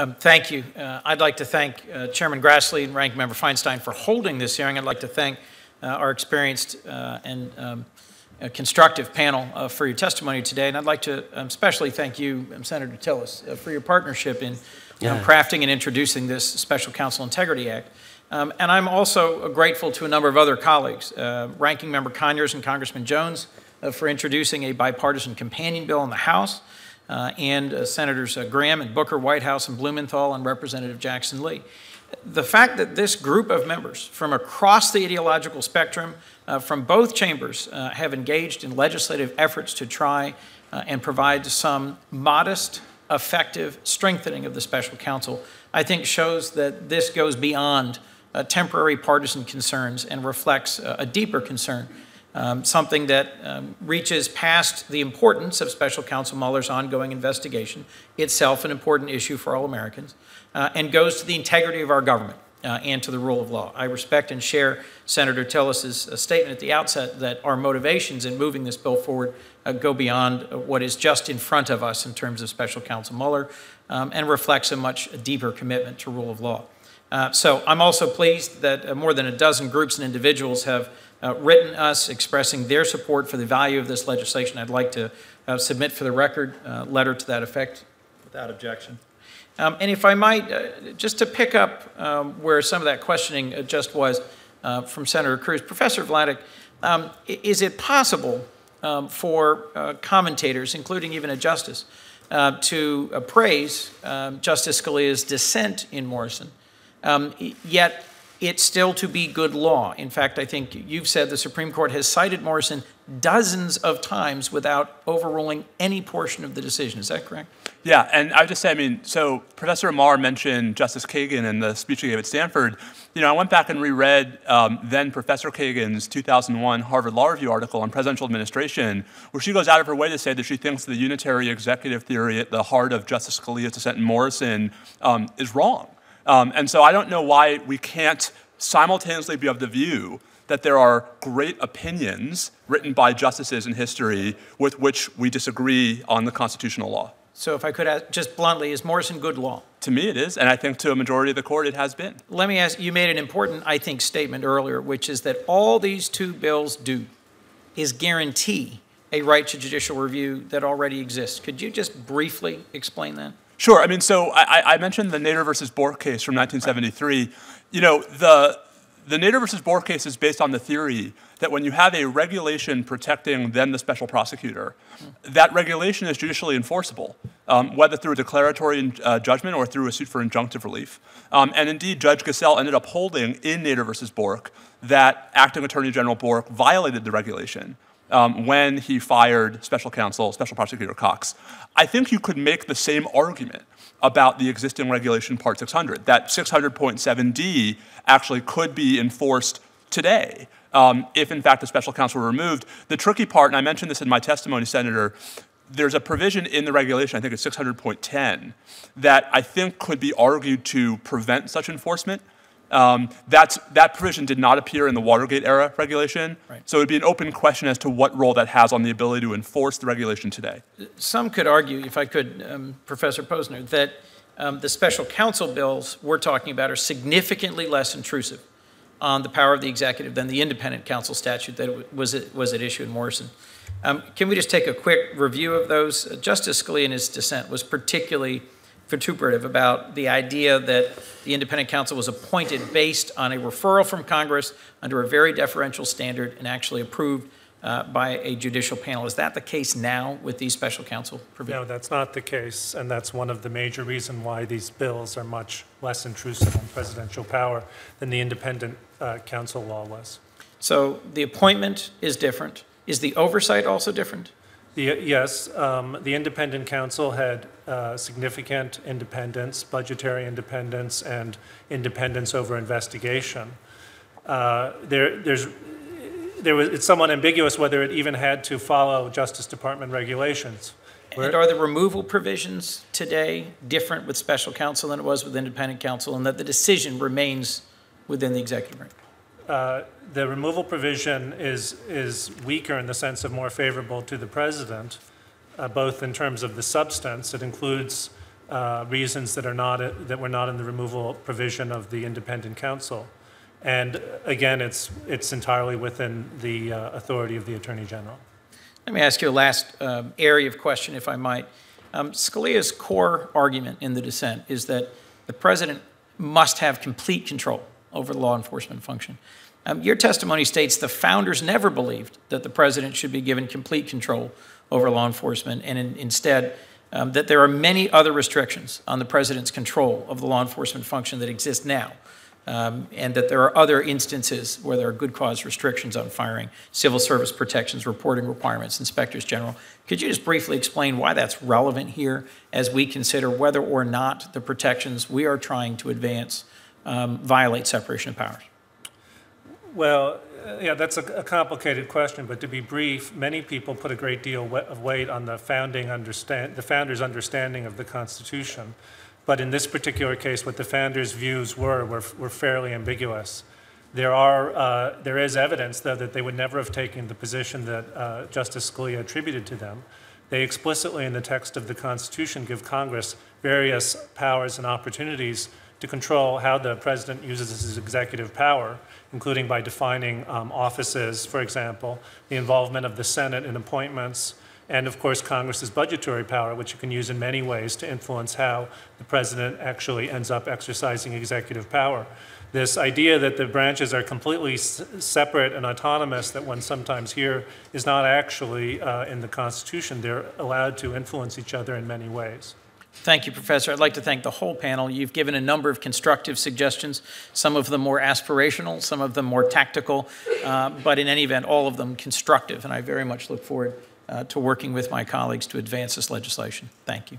Um, Thank you. Uh, I'd like to thank uh, Chairman Grassley and Ranking Member Feinstein for holding this hearing. I'd like to thank uh, our experienced uh, and um, constructive panel uh, for your testimony today. And I'd like to um, especially thank you, um, Senator Tillis, uh, for your partnership in um, crafting and introducing this Special Counsel Integrity Act. Um, And I'm also uh, grateful to a number of other colleagues, uh, Ranking Member Conyers and Congressman Jones, uh, for introducing a bipartisan companion bill in the House, and uh, Senators uh, Graham and Booker, Whitehouse, and Blumenthal, and Representative Jackson Lee. The fact that this group of members from across the ideological spectrum, uh, from both chambers, uh, have engaged in legislative efforts to try uh, and provide some modest, effective strengthening of the special counsel, I think shows that this goes beyond uh, temporary partisan concerns and reflects uh, a deeper concern um, something that um, reaches past the importance of Special Counsel Mueller's ongoing investigation, itself an important issue for all Americans, uh, and goes to the integrity of our government uh, and to the rule of law. I respect and share Senator Tillis's uh, statement at the outset that our motivations in moving this bill forward uh, go beyond what is just in front of us in terms of Special Counsel Mueller um, and reflects a much deeper commitment to rule of law. Uh, so I'm also pleased that more than a dozen groups and individuals have uh, written us expressing their support for the value of this legislation. I'd like to uh, submit for the record a letter to that effect without objection. Um, and if I might, uh, just to pick up um, where some of that questioning uh, just was uh, from Senator Cruz, Professor Vladeck, um, is it possible um, for uh, commentators, including even a justice, uh, to uh, praise um, Justice Scalia's dissent in Morrison, um, yet it's still to be good law. In fact, I think you've said the Supreme Court has cited Morrison dozens of times without overruling any portion of the decision. Is that correct? Yeah, and I would just say, I mean, so Professor Amar mentioned Justice Kagan in the speech he gave at Stanford. You know, I went back and reread um, then Professor Kagan's 2001 Harvard Law Review article on presidential administration, where she goes out of her way to say that she thinks the unitary executive theory at the heart of Justice Scalia's dissent in Morrison um, is wrong. Um, and so I don't know why we can't simultaneously be of the view that there are great opinions written by justices in history with which we disagree on the constitutional law. So if I could ask just bluntly, is Morrison good law? To me, it is, and I think to a majority of the court, it has been. Let me ask, you made an important, I think, statement earlier, which is that all these two bills do is guarantee a right to judicial review that already exists. Could you just briefly explain that? Sure. I mean, so I, I mentioned the Nader versus Bork case from 1973. You know, the the Nader versus Bork case is based on the theory that when you have a regulation protecting then the special prosecutor, that regulation is judicially enforceable, um, whether through a declaratory uh, judgment or through a suit for injunctive relief. Um, and indeed, Judge Gesell ended up holding in Nader versus Bork that acting Attorney General Bork violated the regulation um, when he fired special counsel, special prosecutor Cox. I think you could make the same argument about the existing regulation part 600, that 600.7d actually could be enforced today um, if in fact the special counsel were removed. The tricky part, and I mentioned this in my testimony, Senator, there's a provision in the regulation, I think it's 600.10, that I think could be argued to prevent such enforcement. Um, that's, that provision did not appear in the Watergate era regulation. Right. So it would be an open question as to what role that has on the ability to enforce the regulation today. Some could argue, if I could, um, Professor Posner, that um, the special counsel bills we're talking about are significantly less intrusive on the power of the executive than the independent counsel statute that was, was at issue in Morrison. Um, can we just take a quick review of those? Uh, Justice Scalia in his dissent was particularly vituperative about the idea that the independent counsel was appointed based on a referral from Congress under a very deferential standard and actually approved uh, by a judicial panel. Is that the case now with these special counsel provisions? No, that's not the case, and that's one of the major reasons why these bills are much less intrusive on presidential power than the independent uh, counsel law was. So the appointment is different. Is the oversight also different? The, yes, um, the independent counsel had uh, significant independence, budgetary independence, and independence over investigation. Uh, there, there's, there was, it's somewhat ambiguous whether it even had to follow Justice Department regulations. And are the removal provisions today different with special counsel than it was with independent counsel, and that the decision remains within the executive branch? Uh, The removal provision is, is weaker in the sense of more favorable to the president, uh, both in terms of the substance. It includes uh, reasons that are not, that were not in the removal provision of the independent counsel. And uh, again, it's, it's entirely within the uh, authority of the Attorney General. Let me ask you a last area of question, if I might. Um, Scalia's core argument in the dissent is that the president must have complete control over the law enforcement function. Um, your testimony states the founders never believed that the president should be given complete control over law enforcement, and in, instead, um, that there are many other restrictions on the president's control of the law enforcement function that exist now um, and that there are other instances where there are good cause restrictions on firing, civil service protections, reporting requirements, inspectors general. Could you just briefly explain why that's relevant here as we consider whether or not the protections we are trying to advance um, violate separation of powers? Well, uh, yeah, that's a, a complicated question, but to be brief, many people put a great deal of weight on the founding understand, the founders' understanding of the Constitution. But in this particular case, what the founders' views were were, were fairly ambiguous. There, are, uh, there is evidence, though, that they would never have taken the position that uh, Justice Scalia attributed to them. They explicitly, in the text of the Constitution, give Congress various powers and opportunities to control how the president uses his executive power, including by defining um, offices, for example, the involvement of the Senate in appointments, and of course Congress's budgetary power, which you can use in many ways to influence how the president actually ends up exercising executive power. This idea that the branches are completely separate and autonomous, that one sometimes hear, is not actually uh, in the Constitution. They're allowed to influence each other in many ways. Thank you, Professor. I'd like to thank the whole panel. You've given a number of constructive suggestions, some of them more aspirational, some of them more tactical, uh, but in any event, all of them constructive, and I very much look forward uh, to working with my colleagues to advance this legislation. Thank you.